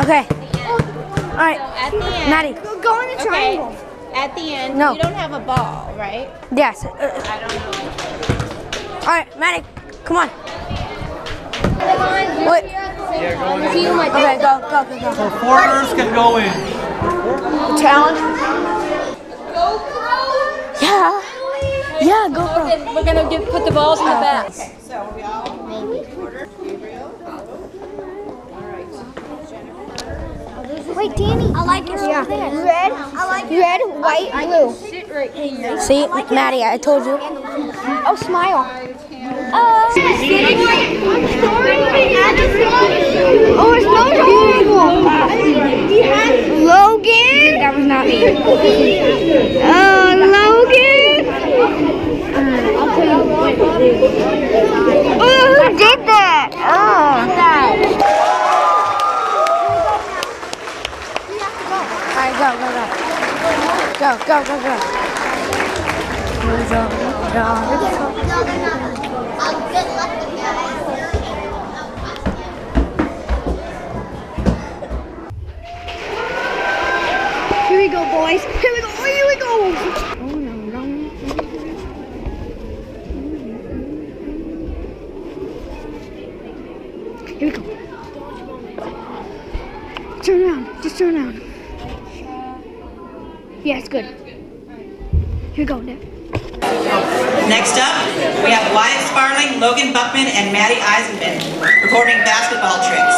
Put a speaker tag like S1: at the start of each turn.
S1: Okay. All right,
S2: At the end.
S1: Matty.
S3: Go in the
S2: Okay.
S3: triangle.
S2: At the end,
S1: No.
S2: you don't have a ball, right?
S1: Yes. Uh,
S2: I don't know.
S1: all right, Matty, come on. Wait. Okay, go, go, go, go.
S4: So foreigners can go in.
S1: Challenge. Yeah. Yeah, GoPro.
S5: We're gonna give, put the balls in the back.
S3: Wait, Danny. I like it. Yeah. Red. I like red, white, blue.
S1: See, like Matty, I told you.
S3: Oh, smile. Oh, oh it's no Logan. That was not me. Oh, Logan. Oh, who did that? Oh.
S1: All right, go, go,
S3: Here we go, boys. Here we go. Oh, here we go. Oh. Here we go. Turn around. Just turn around. Yeah, it's good. Here we go, Nick.
S6: Next up, we have Wyatt Sparling, Logan Buckman, and Matty Eisenman performing basketball tricks.